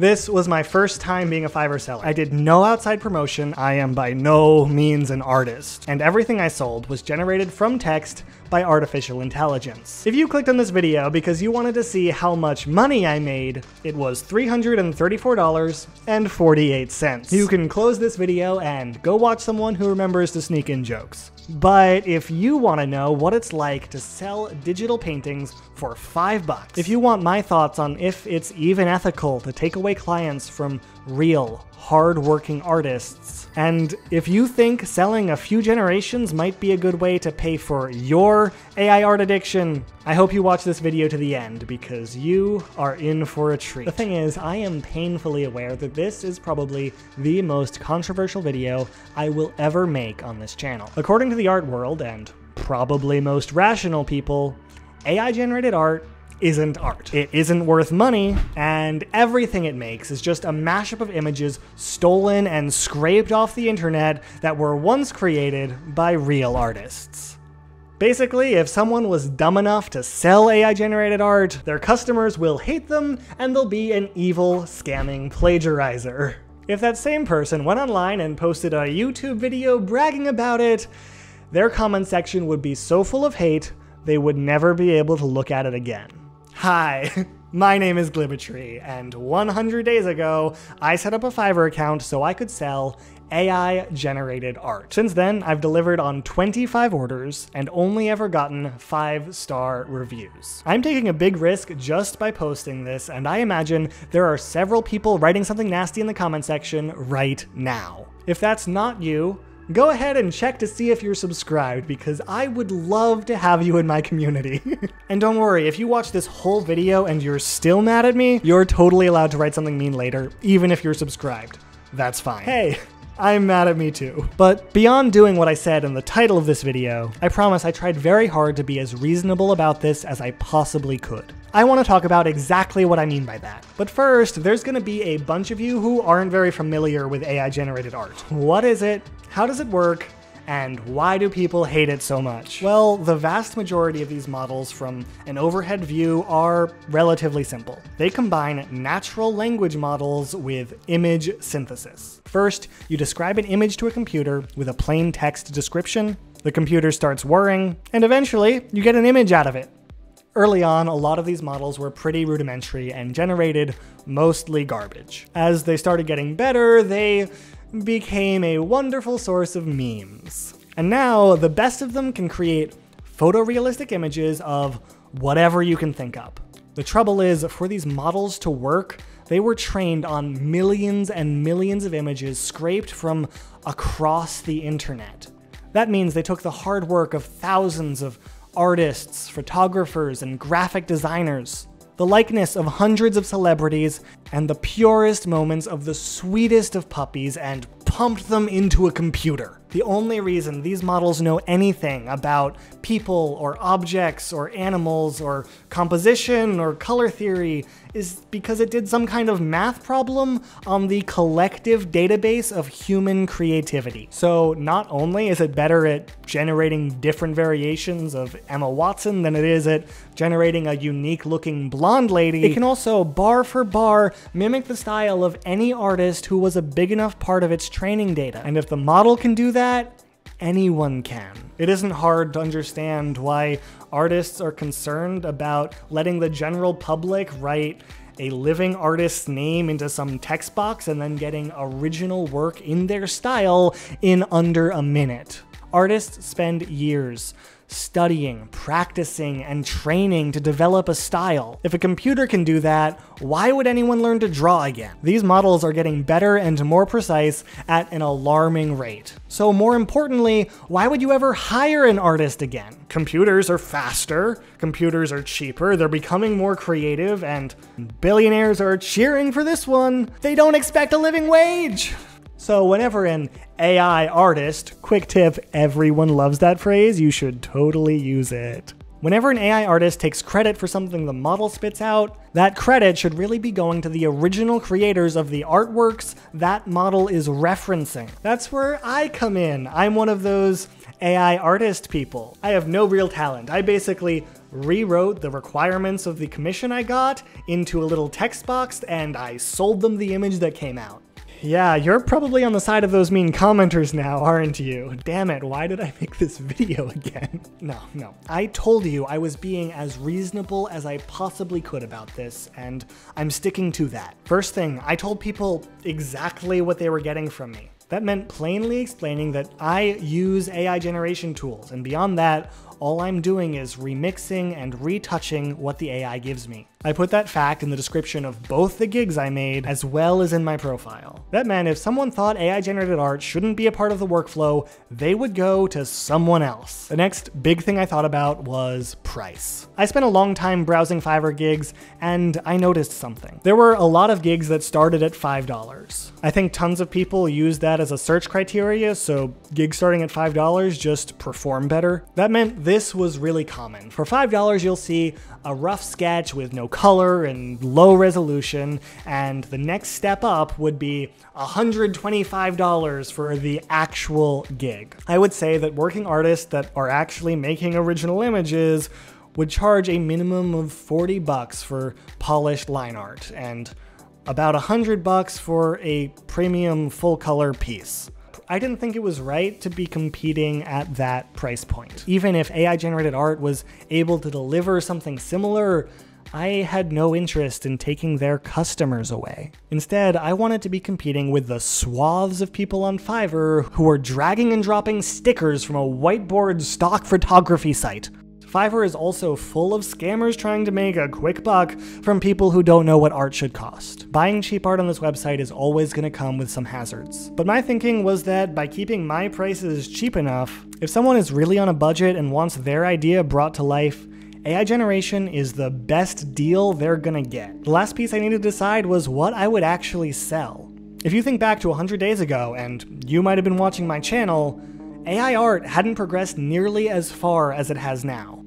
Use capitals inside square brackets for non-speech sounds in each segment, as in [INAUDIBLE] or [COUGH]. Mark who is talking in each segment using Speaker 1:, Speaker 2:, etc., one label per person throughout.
Speaker 1: This was my first time being a Fiverr seller. I did no outside promotion. I am by no means an artist. And everything I sold was generated from text by artificial intelligence. If you clicked on this video because you wanted to see how much money I made, it was $334.48. You can close this video and go watch someone who remembers to sneak in jokes. But if you want to know what it's like to sell digital paintings for five bucks, if you want my thoughts on if it's even ethical to take away clients from real, hard-working artists, and if you think selling a few generations might be a good way to pay for your AI art addiction, I hope you watch this video to the end because you are in for a treat. The thing is, I am painfully aware that this is probably the most controversial video I will ever make on this channel. According to the art world, and probably most rational people, AI generated art isn't art. It isn't worth money, and everything it makes is just a mashup of images stolen and scraped off the internet that were once created by real artists. Basically, if someone was dumb enough to sell AI generated art, their customers will hate them and they'll be an evil, scamming plagiarizer. If that same person went online and posted a YouTube video bragging about it, their comment section would be so full of hate, they would never be able to look at it again. Hi, [LAUGHS] my name is Glibatree, and 100 days ago, I set up a Fiverr account so I could sell AI generated art. Since then, I've delivered on 25 orders and only ever gotten 5 star reviews. I'm taking a big risk just by posting this, and I imagine there are several people writing something nasty in the comment section right now. If that's not you, go ahead and check to see if you're subscribed because I would love to have you in my community. [LAUGHS] and don't worry, if you watch this whole video and you're still mad at me, you're totally allowed to write something mean later, even if you're subscribed. That's fine. Hey, [LAUGHS] I'm mad at me too. But beyond doing what I said in the title of this video, I promise I tried very hard to be as reasonable about this as I possibly could. I want to talk about exactly what I mean by that. But first, there's going to be a bunch of you who aren't very familiar with AI generated art. What is it? How does it work? And why do people hate it so much? Well, the vast majority of these models from an overhead view are relatively simple. They combine natural language models with image synthesis. First, you describe an image to a computer with a plain text description, the computer starts whirring, and eventually you get an image out of it. Early on, a lot of these models were pretty rudimentary and generated mostly garbage. As they started getting better, they became a wonderful source of memes. And now, the best of them can create photorealistic images of whatever you can think up. The trouble is, for these models to work, they were trained on millions and millions of images scraped from across the internet. That means they took the hard work of thousands of artists, photographers, and graphic designers, the likeness of hundreds of celebrities, and the purest moments of the sweetest of puppies and pumped them into a computer. The only reason these models know anything about people or objects or animals or composition or color theory is because it did some kind of math problem on the collective database of human creativity. So not only is it better at generating different variations of Emma Watson than it is at generating a unique looking blonde lady, it can also bar for bar mimic the style of any artist who was a big enough part of its training data. And if the model can do that, anyone can. It isn't hard to understand why artists are concerned about letting the general public write a living artist's name into some text box and then getting original work in their style in under a minute. Artists spend years studying, practicing, and training to develop a style. If a computer can do that, why would anyone learn to draw again? These models are getting better and more precise at an alarming rate. So more importantly, why would you ever hire an artist again? Computers are faster, computers are cheaper, they're becoming more creative, and billionaires are cheering for this one. They don't expect a living wage! So whenever an AI artist, quick tip, everyone loves that phrase, you should totally use it. Whenever an AI artist takes credit for something the model spits out, that credit should really be going to the original creators of the artworks that model is referencing. That's where I come in. I'm one of those AI artist people. I have no real talent. I basically rewrote the requirements of the commission I got into a little text box and I sold them the image that came out. Yeah, you're probably on the side of those mean commenters now, aren't you? Damn it, why did I make this [LAUGHS] video again? No, no. I told you I was being as reasonable as I possibly could about this, and I'm sticking to that. First thing, I told people exactly what they were getting from me. That meant plainly explaining that I use AI generation tools, and beyond that, all I'm doing is remixing and retouching what the AI gives me. I put that fact in the description of both the gigs I made, as well as in my profile. That meant if someone thought AI generated art shouldn't be a part of the workflow, they would go to someone else. The next big thing I thought about was price. I spent a long time browsing Fiverr gigs, and I noticed something. There were a lot of gigs that started at $5. I think tons of people use that as a search criteria, so gigs starting at $5 just perform better. That meant this was really common. For $5, you'll see a rough sketch with no color and low resolution, and the next step up would be $125 for the actual gig. I would say that working artists that are actually making original images would charge a minimum of 40 bucks for polished line art and about 100 bucks for a premium full color piece. I didn't think it was right to be competing at that price point. Even if AI generated art was able to deliver something similar, I had no interest in taking their customers away. Instead, I wanted to be competing with the swaths of people on Fiverr who were dragging and dropping stickers from a whiteboard stock photography site. Fiverr is also full of scammers trying to make a quick buck from people who don't know what art should cost. Buying cheap art on this website is always going to come with some hazards. But my thinking was that by keeping my prices cheap enough, if someone is really on a budget and wants their idea brought to life, AI generation is the best deal they're gonna get. The last piece I needed to decide was what I would actually sell. If you think back to 100 days ago, and you might have been watching my channel, AI art hadn't progressed nearly as far as it has now.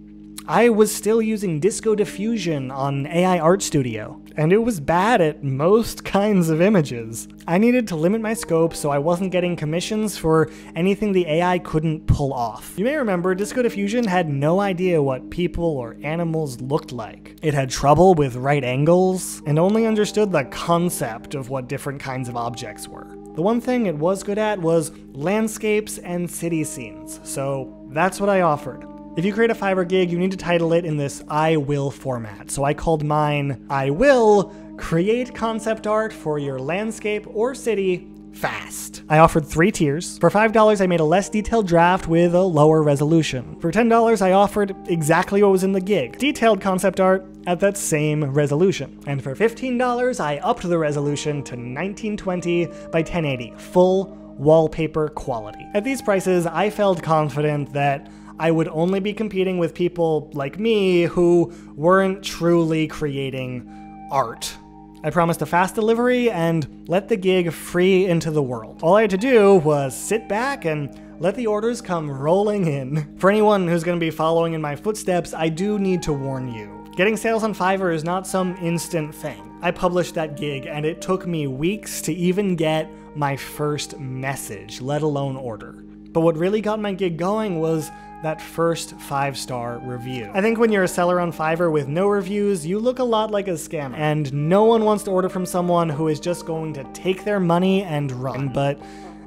Speaker 1: I was still using Disco Diffusion on AI Art Studio, and it was bad at most kinds of images. I needed to limit my scope so I wasn't getting commissions for anything the AI couldn't pull off. You may remember Disco Diffusion had no idea what people or animals looked like. It had trouble with right angles, and only understood the concept of what different kinds of objects were. The one thing it was good at was landscapes and city scenes, so that's what I offered. If you create a Fiverr gig, you need to title it in this I will format. So I called mine I will create concept art for your landscape or city fast. I offered three tiers. For $5, I made a less detailed draft with a lower resolution. For $10, I offered exactly what was in the gig, detailed concept art at that same resolution. And for $15, I upped the resolution to 1920 by 1080, full wallpaper quality. At these prices, I felt confident that I would only be competing with people like me who weren't truly creating art. I promised a fast delivery and let the gig free into the world. All I had to do was sit back and let the orders come rolling in. For anyone who's going to be following in my footsteps, I do need to warn you. Getting sales on Fiverr is not some instant thing. I published that gig and it took me weeks to even get my first message, let alone order. But what really got my gig going was that first five star review. I think when you're a seller on Fiverr with no reviews, you look a lot like a scammer. And no one wants to order from someone who is just going to take their money and run. But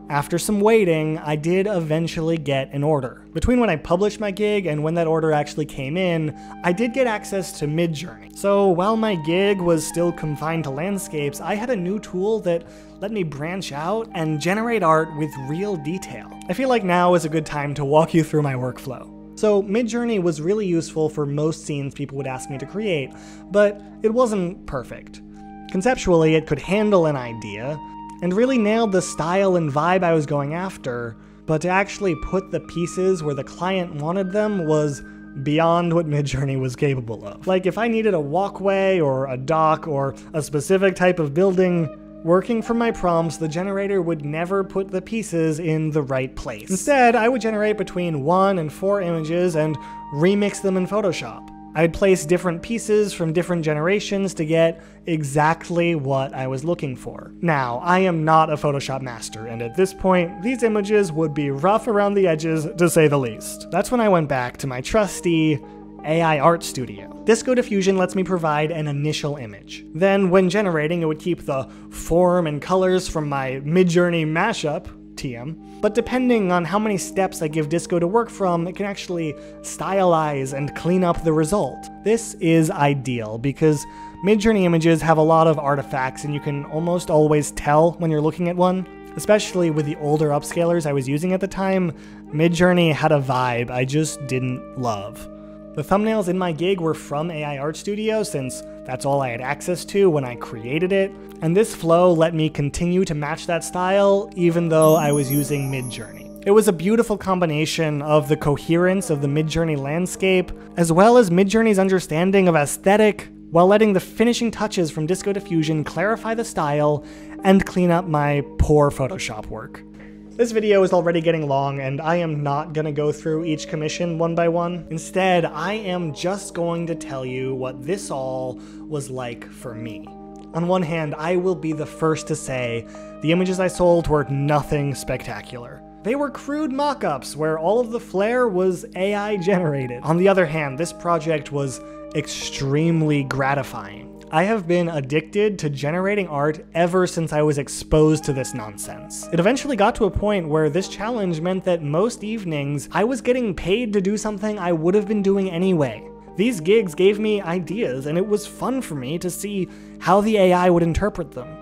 Speaker 1: after some waiting, I did eventually get an order. Between when I published my gig and when that order actually came in, I did get access to Midjourney. So while my gig was still confined to landscapes, I had a new tool that let me branch out and generate art with real detail. I feel like now is a good time to walk you through my workflow. So Midjourney was really useful for most scenes people would ask me to create, but it wasn't perfect. Conceptually, it could handle an idea, and really nailed the style and vibe I was going after, but to actually put the pieces where the client wanted them was beyond what [LAUGHS] Midjourney was capable of. Like if I needed a walkway or a dock or a specific type of building, Working from my prompts, the generator would never put the pieces in the right place. Instead, I would generate between one and four images and remix them in Photoshop. I'd place different pieces from different generations to get exactly what I was looking for. Now, I am not a Photoshop master, and at this point, these images would be rough around the edges to say the least. That's when I went back to my trusty AI Art Studio. Disco Diffusion lets me provide an initial image. Then, when generating, it would keep the form and colors from my Midjourney mashup, TM. But depending on how many steps I give Disco to work from, it can actually stylize and clean up the result. This is ideal because Midjourney images have a lot of artifacts and you can almost always tell when you're looking at one. Especially with the older upscalers I was using at the time, Midjourney had a vibe I just didn't love. The thumbnails in my gig were from AI Art Studio since that's all I had access to when I created it, and this flow let me continue to match that style even though I was using Midjourney. It was a beautiful combination of the coherence of the Midjourney landscape, as well as Midjourney's understanding of aesthetic, while letting the finishing touches from Disco Diffusion clarify the style and clean up my poor Photoshop work. This video is already getting long, and I am not gonna go through each commission one by one. Instead, I am just going to tell you what this all was like for me. On one hand, I will be the first to say the images I sold were nothing spectacular. They were crude mock-ups where all of the flair was AI generated. On the other hand, this project was extremely gratifying. I have been addicted to generating art ever since I was exposed to this nonsense. It eventually got to a point where this challenge meant that most evenings I was getting paid to do something I would have been doing anyway. These gigs gave me ideas, and it was fun for me to see how the AI would interpret them.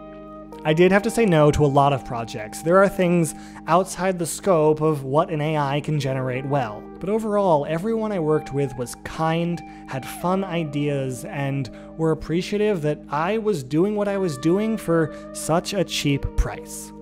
Speaker 1: I did have to say no to a lot of projects. There are things outside the scope of what an AI can generate well. But overall, everyone I worked with was kind, had fun ideas, and were appreciative that I was doing what I was doing for such a cheap price.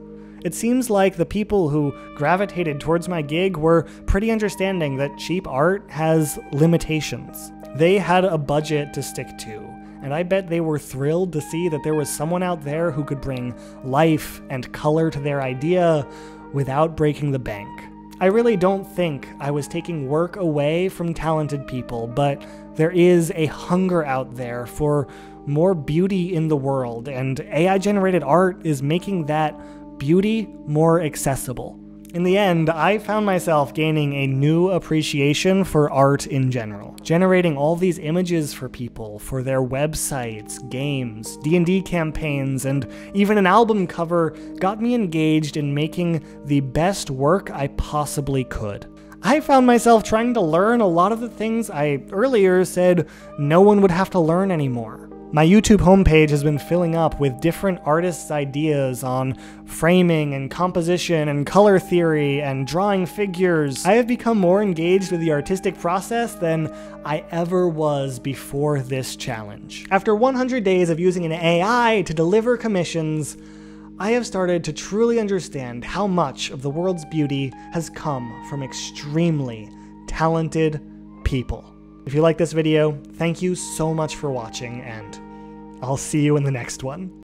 Speaker 1: It seems like the people who gravitated towards my gig were pretty understanding that cheap art has limitations. They had a budget to stick to, and I bet they were thrilled to see that there was someone out there who could bring life and color to their idea without breaking the bank. I really don't think I was taking work away from talented people, but there is a hunger out there for more beauty in the world, and AI generated art is making that beauty more accessible. In the end, I found myself gaining a new appreciation for art in general. Generating all these images for people, for their websites, games, D&D campaigns, and even an album cover got me engaged in making the best work I possibly could. I found myself trying to learn a lot of the things I earlier said no one would have to learn anymore. My YouTube homepage has been filling up with different artists' ideas on framing and composition and color theory and drawing figures. I have become more engaged with the artistic process than I ever was before this challenge. After 100 days of using an AI to deliver commissions, I have started to truly understand how much of the world's beauty has come from extremely talented people. If you like this video, thank you so much for watching, and I'll see you in the next one.